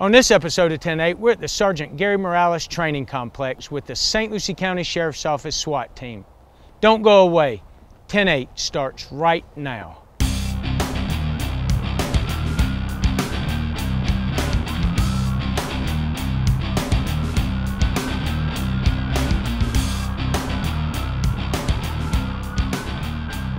On this episode of 10-8, we're at the Sergeant Gary Morales Training Complex with the St. Lucie County Sheriff's Office SWAT team. Don't go away. 10-8 starts right now.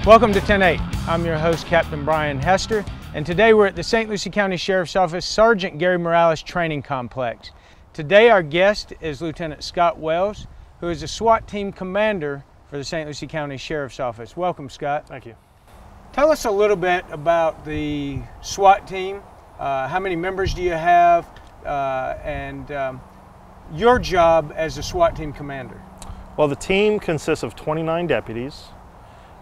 Welcome to 10-8. I'm your host, Captain Brian Hester, and today we're at the St. Lucie County Sheriff's Office Sergeant Gary Morales Training Complex. Today our guest is Lieutenant Scott Wells, who is a SWAT team commander for the St. Lucie County Sheriff's Office. Welcome, Scott. Thank you. Tell us a little bit about the SWAT team. Uh, how many members do you have? Uh, and um, your job as a SWAT team commander. Well, the team consists of 29 deputies.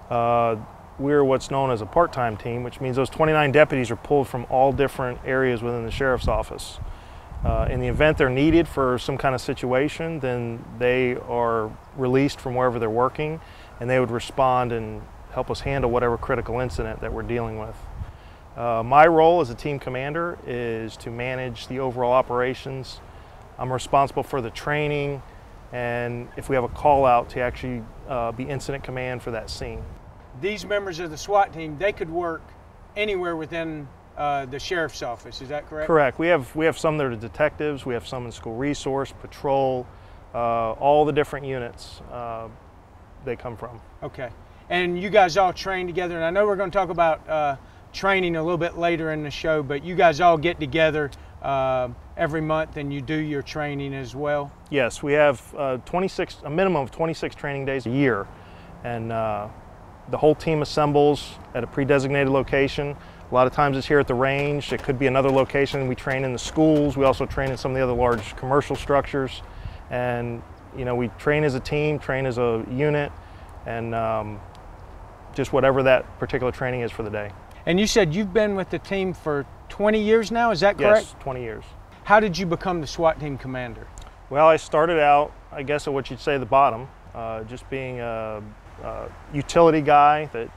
Uh, we're what's known as a part-time team, which means those 29 deputies are pulled from all different areas within the sheriff's office. Uh, in the event they're needed for some kind of situation, then they are released from wherever they're working, and they would respond and help us handle whatever critical incident that we're dealing with. Uh, my role as a team commander is to manage the overall operations. I'm responsible for the training, and if we have a call out, to actually uh, be incident command for that scene these members of the SWAT team, they could work anywhere within uh, the sheriff's office. Is that correct? Correct. We have we have some that are detectives. We have some in school resource, patrol, uh, all the different units uh, they come from. Okay. And you guys all train together. And I know we're going to talk about uh, training a little bit later in the show, but you guys all get together uh, every month and you do your training as well. Yes, we have uh, 26 a minimum of 26 training days a year, and the whole team assembles at a pre-designated location. A lot of times it's here at the range. It could be another location. We train in the schools. We also train in some of the other large commercial structures. And, you know, we train as a team, train as a unit, and um, just whatever that particular training is for the day. And you said you've been with the team for 20 years now, is that correct? Yes, 20 years. How did you become the SWAT team commander? Well, I started out, I guess, at what you'd say the bottom, uh, just being a uh, utility guy that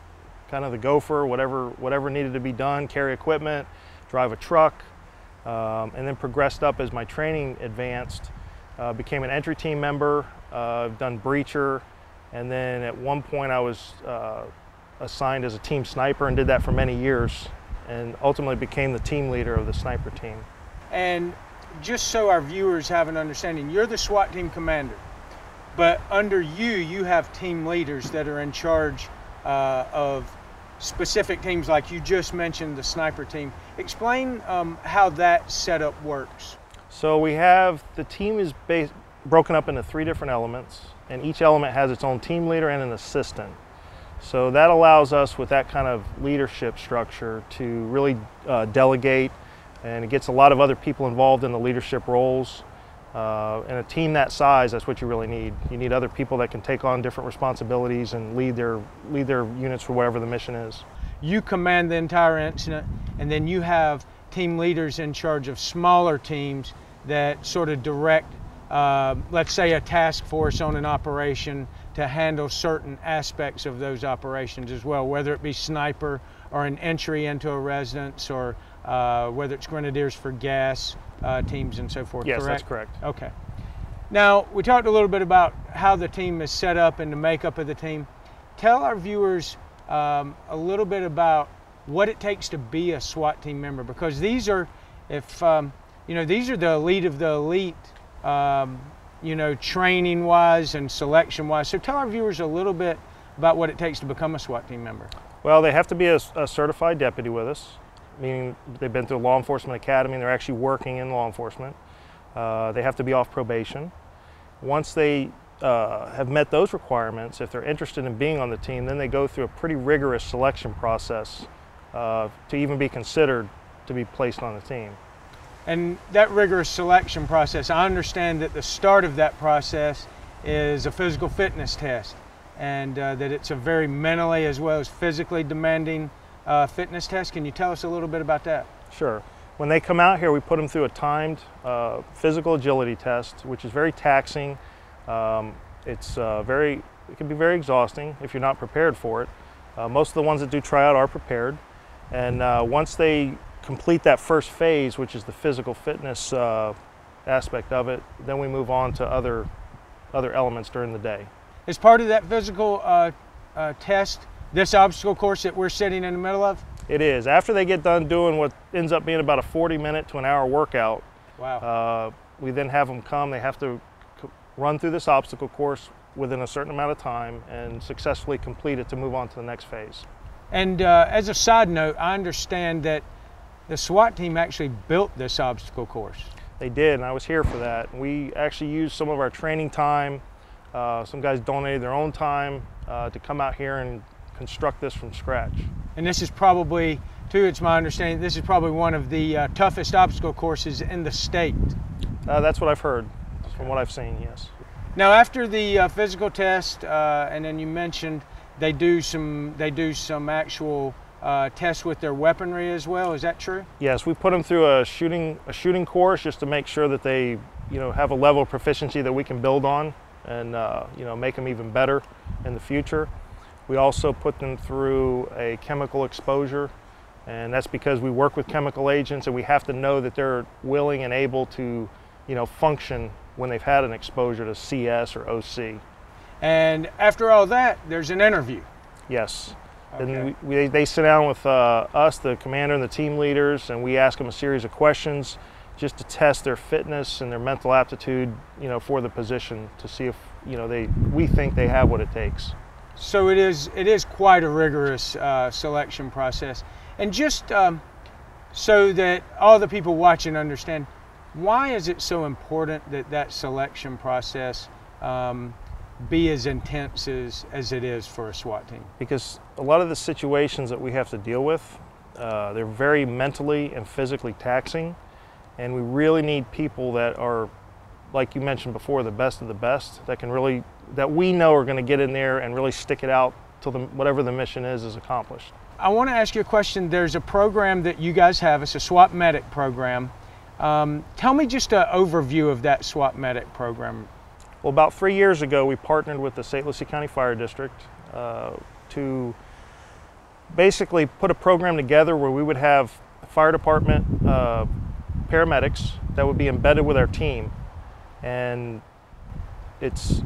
kind of the gopher, whatever, whatever needed to be done, carry equipment, drive a truck, um, and then progressed up as my training advanced. Uh, became an entry team member, uh, done breacher, and then at one point I was uh, assigned as a team sniper and did that for many years, and ultimately became the team leader of the sniper team. And just so our viewers have an understanding, you're the SWAT team commander. But under you, you have team leaders that are in charge uh, of specific teams, like you just mentioned the sniper team. Explain um, how that setup works. So we have the team is based, broken up into three different elements, and each element has its own team leader and an assistant. So that allows us, with that kind of leadership structure, to really uh, delegate, and it gets a lot of other people involved in the leadership roles. Uh, and a team that size, that's what you really need. You need other people that can take on different responsibilities and lead their, lead their units for whatever the mission is. You command the entire incident, and then you have team leaders in charge of smaller teams that sort of direct, uh, let's say, a task force on an operation to handle certain aspects of those operations as well, whether it be sniper or an entry into a residence or uh, whether it's grenadiers for gas uh, teams and so forth. Yes, correct? that's correct. Okay. Now we talked a little bit about how the team is set up and the makeup of the team. Tell our viewers um, a little bit about what it takes to be a SWAT team member because these are, if um, you know, these are the elite of the elite. Um, you know, training wise and selection wise. So tell our viewers a little bit about what it takes to become a SWAT team member. Well, they have to be a, a certified deputy with us meaning they've been through law enforcement academy and they're actually working in law enforcement. Uh, they have to be off probation. Once they uh, have met those requirements, if they're interested in being on the team, then they go through a pretty rigorous selection process uh, to even be considered to be placed on the team. And that rigorous selection process, I understand that the start of that process is a physical fitness test and uh, that it's a very mentally as well as physically demanding uh, fitness test. Can you tell us a little bit about that? Sure. When they come out here, we put them through a timed uh, physical agility test, which is very taxing. Um, it's uh, very, it can be very exhausting if you're not prepared for it. Uh, most of the ones that do try out are prepared. And uh, once they complete that first phase, which is the physical fitness aspect of it, then we move on to other other elements during the day. As part of that physical uh, uh, test, this obstacle course that we're sitting in the middle of? It is. After they get done doing what ends up being about a 40 minute to an hour workout, Wow. uh, we then have them come. They have to c- run through this obstacle course within a certain amount of time and successfully complete it to move on to the next phase. and uh, as a side note, I understand that the SWAT team actually built this obstacle course. They did, and I was here for that. We actually used some of our training time. Uh, some guys donated their own time uh, to come out here and construct this from scratch. And this is probably, too, it's my understanding, this is probably one of the uh, toughest obstacle courses in the state. Uh, that's what I've heard from what I've seen, yes. Now, after the uh, physical test, uh, and then you mentioned they do some they do some actual uh, tests with their weaponry as well. Is that true? Yes, we put them through a shooting a shooting course just to make sure that they, you know, have a level of proficiency that we can build on, and uh, you know, make them even better in the future. We also put them through a chemical exposure, and that's because we work with chemical agents, and we have to know that they're willing and able to, you know, function when they've had an exposure to CS or OC. And after all that, there's an interview. Yes. Okay. Then we, we, they sit down with uh, us, the commander and the team leaders, and we ask them a series of questions just to test their fitness and their mental aptitude, you know, for the position to see if, you know, they we think they have what it takes. So it is it is quite a rigorous uh, selection process, and just um, so that all the people watching understand, why is it so important that that selection process um, be as intense as, as it is for a SWAT team? Because a lot of the situations that we have to deal with, uh, they're very mentally and physically taxing, and we really need people that are, like you mentioned before, the best of the best that can really that we know are going to get in there and really stick it out till the, whatever the mission is is accomplished. I want to ask you a question. There's a program that you guys have. It's a SWAT Medic program. Um, tell me just an overview of that SWAT Medic program. Well, about three years ago, we partnered with the St. Lucie County Fire District uh, to basically put a program together where we would have fire department uh, paramedics that would be embedded with our team, and it's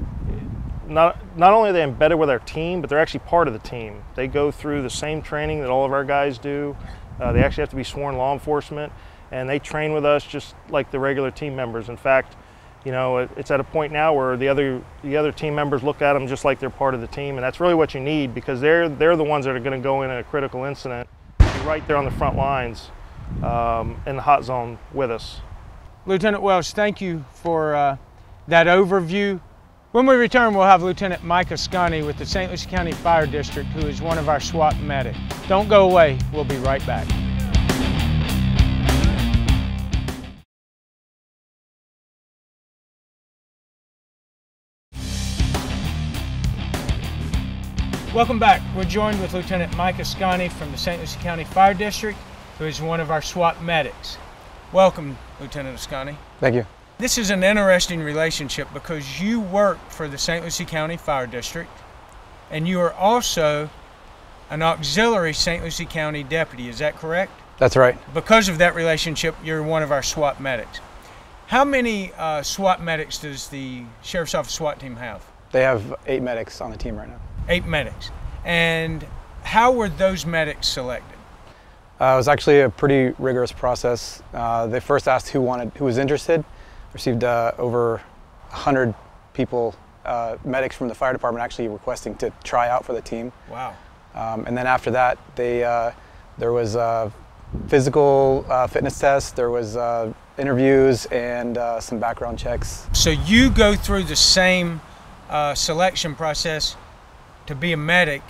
not not only are they embedded with our team, but they're actually part of the team. They go through the same training that all of our guys do. Uh, they actually have to be sworn law enforcement, and they train with us just like the regular team members. In fact, you know, it- it's at a point now where the other the other team members look at them just like they're part of the team, and that's really what you need because they're they're the ones that are going to go in at a critical incident, right there on the front lines, um, in the hot zone with us. Lieutenant Wells, thank you for uh, that overview. When we return, we'll have Lieutenant Mike Ascani with the St. Lucie County Fire District, who is one of our SWAT medics. Don't go away. We'll be right back. Welcome back. We're joined with Lieutenant Mike Ascani from the St. Lucie County Fire District, who is one of our SWAT medics. Welcome, Lieutenant Ascani. Thank you. This is an interesting relationship because you work for the St. Lucie County Fire District and you are also an auxiliary St. Lucie County deputy. Is that correct? That's right. Because of that relationship, you're one of our SWAT medics. How many uh, SWAT medics does the Sheriff's Office SWAT team have? They have eight medics on the team right now. Eight medics. And how were those medics selected? Uh, it was actually a pretty rigorous process. Uh, they first asked who wanted, who was interested. Received uh, over 100 people, uh, medics from the fire department, actually requesting to try out for the team. Wow. Um, and then after that, they uh, there was a physical uh, fitness test. there was uh, interviews, and uh, some background checks. So you go through the same uh, selection process to be a medic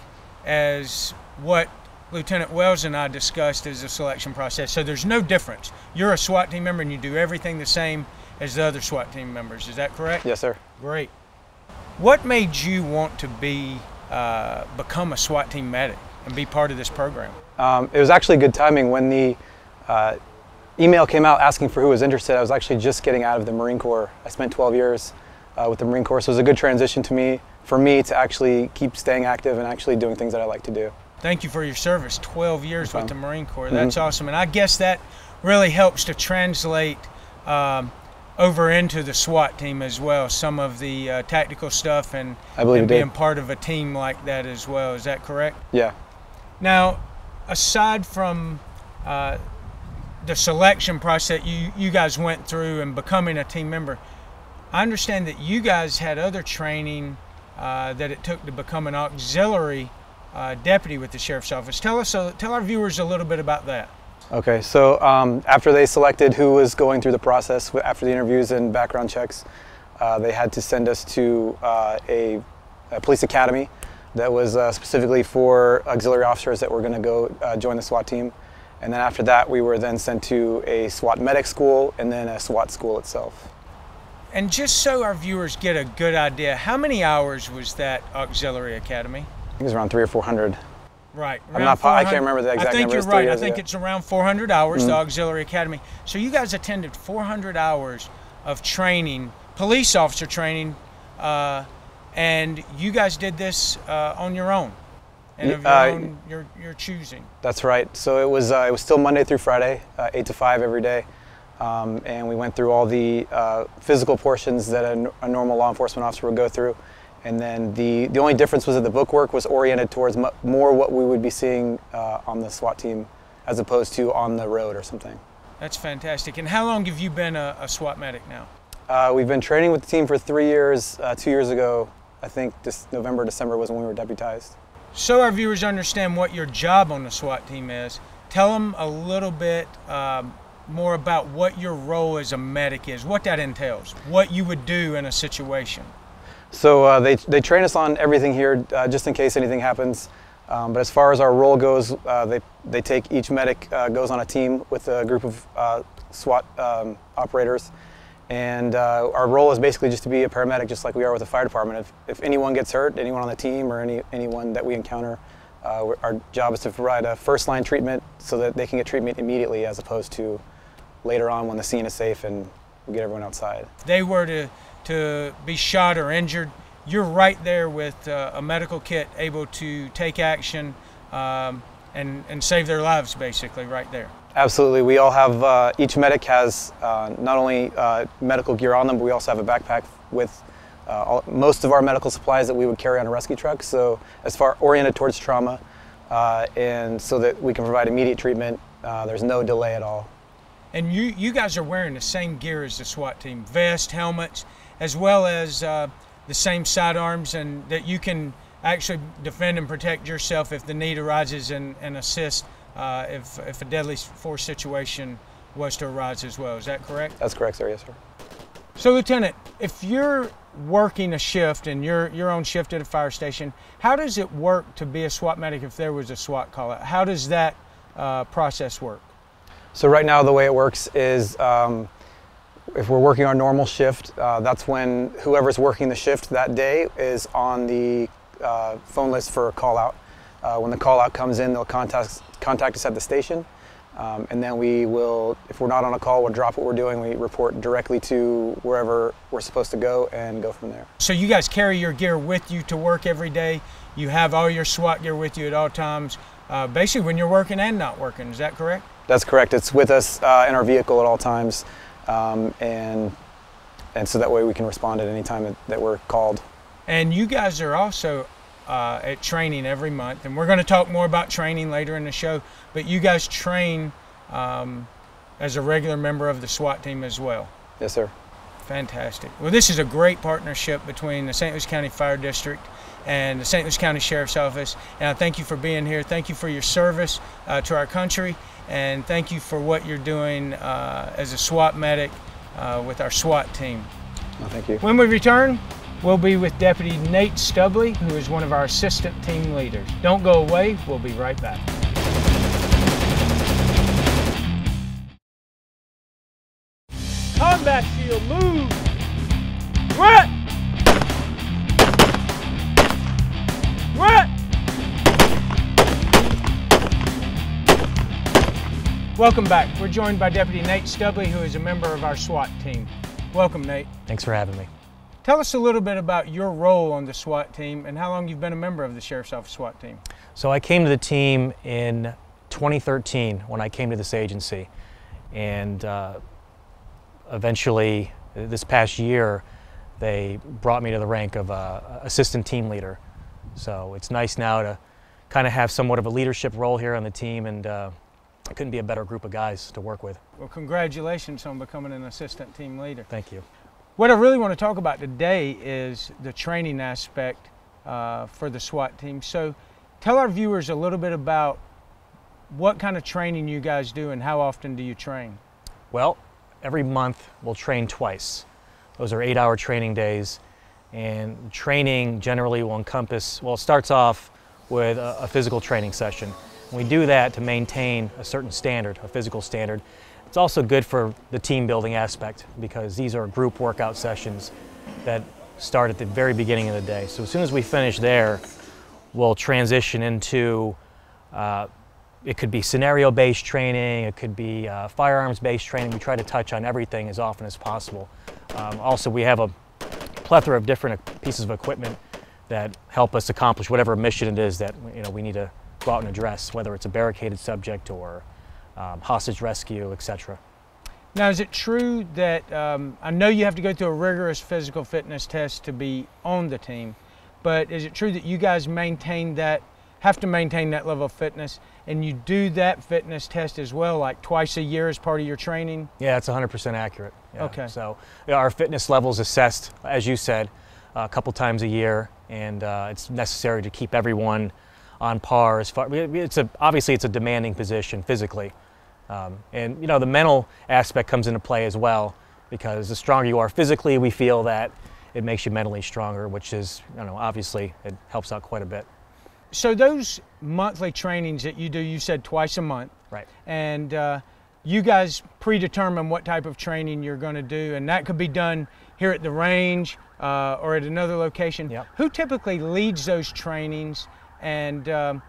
as what Lieutenant Wells and I discussed as the selection process. So there's no difference. You're a SWAT team member and you do everything the same as the other SWAT team members. Is that correct? Yes, sir. Great. What made you want to be uh, become a SWAT team medic and be part of this program? Um, it was actually good timing when the uh, email came out asking for who was interested. I was actually just getting out of the Marine Corps. I spent 12 years uh, with the Marine Corps, so it was a good transition to me for me to actually keep staying active and actually doing things that I like to do. Thank you for your service. 12 years with the. Marine Corps. Mhm. That's awesome. And I guess that really helps to translate um, over into the SWAT team as well. Some of the uh, tactical stuff and, I believe and being part of a team like that as well. Is that correct? Yeah. Now, aside from uh, the selection process you, you guys went through and becoming a team member, I understand that you guys had other training uh, that it took to become an auxiliary uh, deputy with the sheriff's office. Tell us, uh, tell our viewers a little bit about that. Okay, so um, after they selected who was going through the process, after the interviews and background checks, uh, they had to send us to uh, a, a police academy that was uh, specifically for auxiliary officers that were going to go uh, join the SWAT team. And then after that, we were then sent to a SWAT medic school and then a SWAT school itself. And just so our viewers get a good idea, how many hours was that auxiliary academy? I think it was around three or four hundred. Right. I'm not I can't remember the exact number. I think number, you're right. I think ago. it's around 400 hours, the Mhm. Auxiliary Academy. So you guys attended 400 hours of training, police officer training, uh, and you guys did this uh, on your own, and of your Uh, own, your, your choosing. That's right. So it was uh, it was still Monday through Friday, uh, eight to five every day, um, and we went through all the uh, physical portions that a normal law enforcement officer would go through, and then the the only difference was that the book work was oriented towards more what we would be seeing uh, on the SWAT team, as opposed to on the road or something. That's fantastic. And how long have you been a, a SWAT medic now? Uh, we've been training with the team for three years. Uh, two years ago, I think this November December was when we were deputized. So our viewers understand what your job on the SWAT team is. Tell them a little bit um, more about what your role as a medic is, what that entails, what you would do in a situation. So uh, they, they train us on everything here uh, just in case anything happens. Um, but as far as our role goes, uh, they, they take each medic uh, goes on a team with a group of SWAT um, operators. And uh, our role is basically just to be a paramedic, just like we are with the fire department. If, if anyone gets hurt, anyone on the team or any, anyone that we encounter, uh, our job is to provide a first line treatment so that they can get treatment immediately as opposed to later on when the scene is safe and we get everyone outside. They were to, to be shot or injured, you're right there with uh, a medical kit able to take action um, and, and save their lives, basically, right there. Absolutely. We all have, uh, each medic has uh, not only uh, medical gear on them, but we also have a backpack with uh, all, most of our medical supplies that we would carry on a rescue truck. So, as far oriented towards trauma, uh, and so that we can provide immediate treatment, uh, there's no delay at all. And you, you guys are wearing the same gear as the SWAT team vest, helmets, as well as uh, the same sidearms, and that you can actually defend and protect yourself if the need arises and, and assist uh, if, if a deadly force situation was to arise as well. Is that correct? That's correct, sir. Yes, sir. So, Lieutenant, if you're working a shift and you're your own shift at a fire station, how does it work to be a SWAT medic if there was a SWAT call out? How does that uh, process work? So right now, the way it works is um, if we're working our normal shift, uh, that's when whoever's working the shift that day is on the uh, phone list for a call out. Uh, when the call out comes in, they'll contact contact us at the station, um, and then we will, if we're not on a call, we'll drop what we're doing. We report directly to wherever we're supposed to go and go from there. So you guys carry your gear with you to work every day. You have all your SWAT gear with you at all times, uh, basically when you're working and not working. Is that correct? That's correct. It's with us uh, in our vehicle at all times, um, and and so that way we can respond at any time that, that we're called. And you guys are also uh, at training every month, and we're going to talk more about training later in the show. But you guys train um, as a regular member of the SWAT team as well. Yes, sir. Fantastic. Well, this is a great partnership between the St. Lucie County Fire District and the St. Lucie County Sheriff's Office. And I thank you for being here. Thank you for your service uh, to our country. And thank you for what you're doing uh, as a SWAT medic uh, with our SWAT team. No, thank you. When we return, we'll be with Deputy Nate Stubley, who is one of our assistant team leaders. Don't go away. We'll be right back. Combat shield, move! Welcome back. We're joined by Deputy Nate Stubley, who is a member of our SWAT team. Welcome, Nate. Thanks for having me. Tell us a little bit about your role on the SWAT team and how long you've been a member of the Sheriff's Office SWAT team. So I came to the team in 2013 when I came to this agency, and uh, eventually this past year they brought me to the rank of uh, assistant team leader. So it's nice now to kind of have somewhat of a leadership role here on the team, and uh, couldn't be a better group of guys to work with. Well, congratulations on becoming an assistant team leader. Thank you. What I really want to talk about today is the training aspect uh, for the SWAT team. So tell our viewers a little bit about what kind of training you guys do and how often do you train? Well, every month we'll train twice. Those are eight hour training days. And training generally will encompass, well, it starts off with a, a physical training session. We do that to maintain a certain standard, a physical standard. It's also good for the team building aspect because these are group workout sessions that start at the very beginning of the day. So as soon as we finish there, we'll transition into uh, it could be scenario based training, it could be uh, firearms based training. We try to touch on everything as often as possible. Um, also, we have a plethora of different pieces of equipment that help us accomplish whatever mission it is that you know, we need to go out and address, whether it's a barricaded subject or um, hostage rescue, etc. Now, is it true that um, I know you have to go through a rigorous physical fitness test to be on the team, but is it true that you guys maintain that, have to maintain that level of fitness, and you do that fitness test as well, like twice a year as part of your training? Yeah, it's 100% accurate. Yeah. Okay. So our fitness level is assessed, as you said, a couple times a year, and uh, it's necessary to keep everyone on par as far. It's a obviously it's a demanding position physically, um, and you know the mental aspect comes into play as well because the stronger you are physically, we feel that it makes you mentally stronger, which is you know obviously it helps out quite a bit. So those monthly trainings that you do, you said twice a month, Right. and uh, you guys predetermine what type of training you're going to do, and that could be done here at the range uh, or at another location. Yep. Who typically leads those trainings, and um,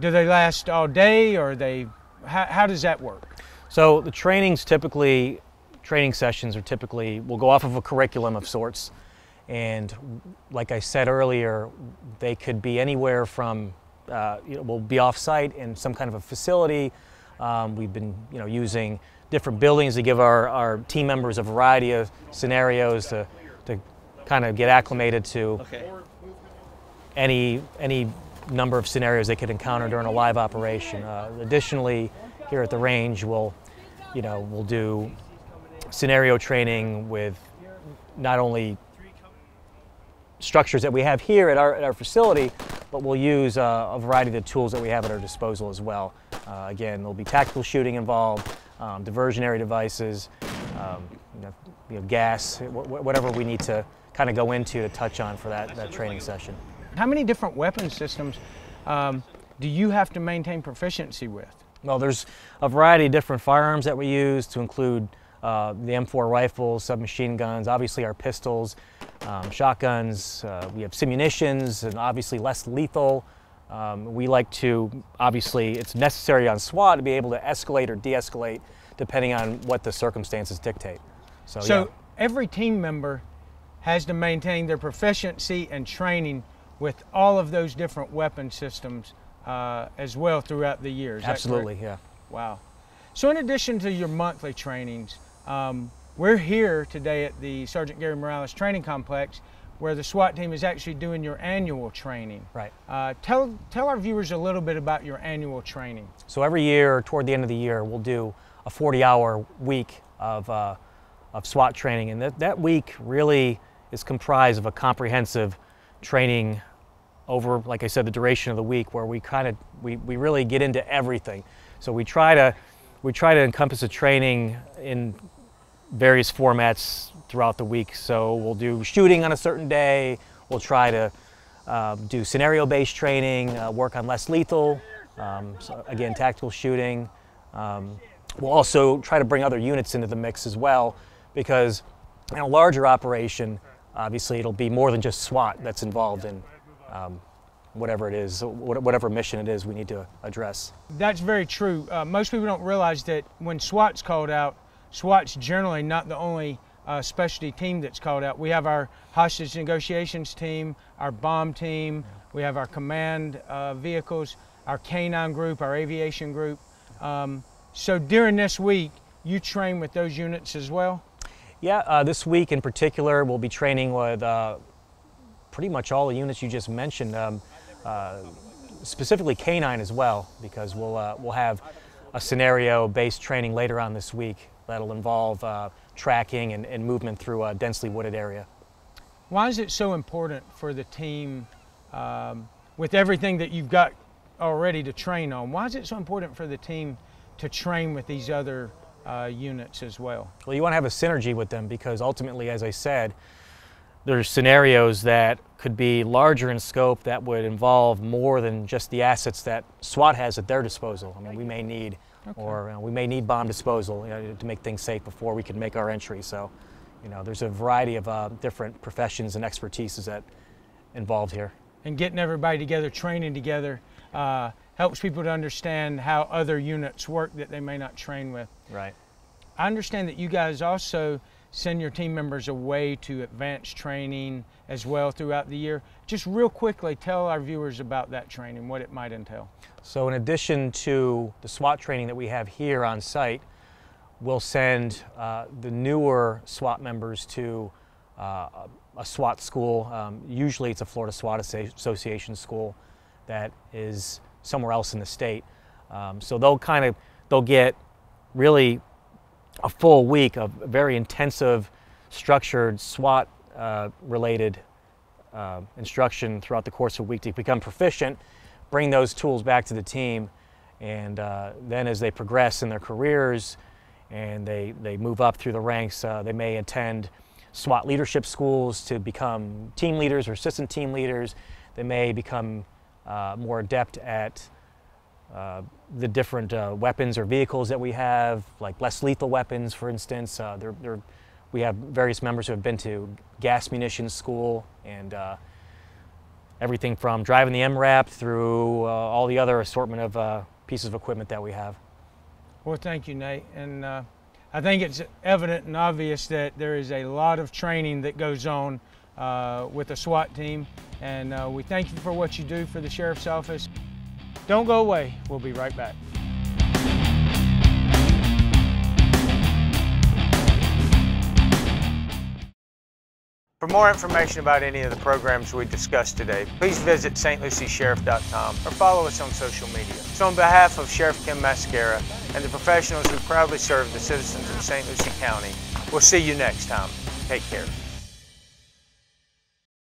do they last all day, or they? How, how does that work? So the trainings typically, training sessions are typically, will go off of a curriculum of sorts. And like I said earlier, they could be anywhere from, uh, you know, we'll be off site in some kind of a facility. Um, we've been, you know, using different buildings to give our, our team members a variety of scenarios to, to kind of get acclimated to any, any number of scenarios they could encounter during a live operation. Uh, additionally, here at the range, we'll, you know, we'll do scenario training with not only structures that we have here at our, at our facility, but we'll use uh, a variety of the tools that we have at our disposal as well. Uh, again, there'll be tactical shooting involved, um, diversionary devices, um, you know, you know, gas, wh- wh- whatever we need to kind of go into to touch on for that, that training session. How many different weapon systems um, do you have to maintain proficiency with? Well, there's a variety of different firearms that we use to include uh, the M4 rifles, submachine guns, obviously our pistols, um, shotguns. Uh, we have simunitions and obviously less lethal. Um, we like to, obviously, it's necessary on SWAT to be able to escalate or de escalate depending on what the circumstances dictate. So, So yeah. every team member has to maintain their proficiency and training with all of those different weapon systems uh, as well throughout the years. absolutely, yeah. Wow. So in addition to your monthly trainings, um, we're here today at the Sergeant Gary Morales Training Complex where the SWAT team is actually doing your annual training. Right. Uh, tell, tell our viewers a little bit about your annual training. So every year, toward the end of the year, we'll do a 40-hour week of, uh, of SWAT training, and that, that week really is comprised of a comprehensive training over, like I said, the duration of the week, where we kind of we, we really get into everything. So we try to we try to encompass the training in various formats throughout the week. So we'll do shooting on a certain day. We'll try to um, do scenario-based training, uh, work on less lethal. Um, so again, tactical shooting. Um, we'll also try to bring other units into the mix as well, because in a larger operation, obviously it'll be more than just SWAT that's involved in um, whatever it is, wh- whatever mission it is we need to address. That's very true. Uh, most people don't realize that when SWAT's called out, SWAT's generally not the only uh, specialty team that's called out. We have our hostage negotiations team, our bomb team, we have our command uh, vehicles, our canine group, our aviation group. Um, so during this week, you train with those units as well? Yeah, uh, this week in particular, we'll be training with uh, pretty much all the units you just mentioned, um, uh, specifically canine as well, because we'll, uh, we'll have a scenario-based training later on this week that'll involve uh, tracking and, and, movement through a densely wooded area. Why is it so important for the team, um, with everything that you've got already to train on, why is it so important for the team to train with these other uh, units as well? Well, you want to have a synergy with them because ultimately, as I said, there's scenarios that could be larger in scope that would involve more than just the assets that SWAT has at their disposal. I mean, we may need, okay. or uh, we may need bomb disposal you know, to make things safe before we can make our entry. So, you know, there's a variety of uh, different professions and expertises that involved here. And getting everybody together, training together, uh, helps people to understand how other units work that they may not train with. Right. I understand that you guys also send your team members away to advanced training as well throughout the year. Just real quickly, tell our viewers about that training, what it might entail. So in addition to the SWAT training that we have here on site, we'll send uh, the newer SWAT members to uh, a SWAT school. Um, usually it's a Florida SWAT Association school that is somewhere else in the state. Um, so they'll kind of, they'll get really a full week of very intensive, structured SWAT uh, related uh, instruction throughout the course of a week to become proficient, bring those tools back to the team, and uh, then as they progress in their careers and they, they move up through the ranks, uh, they may attend SWAT leadership schools to become team leaders or assistant team leaders. They may become more adept at uh, the different uh, weapons or vehicles that we have, like less lethal weapons, for instance. Uh, they're, they're, we have various members who have been to gas munitions school and uh, everything from driving the MRAP through uh, all the other assortment of uh, pieces of equipment that we have. Well, thank you, Nate. And I think it's evident and obvious that there is a lot of training that goes on Uh, with the SWAT team. And uh, we thank you for what you do for the Sheriff's Office. Don't go away. We'll be right back. For more information about any of the programs we discussed today, please visit stluciesheriff.com or follow us on social media. So on behalf of Sheriff Ken Mascara and the professionals who proudly serve the citizens of St. Lucie County, we'll see you next time. Take care.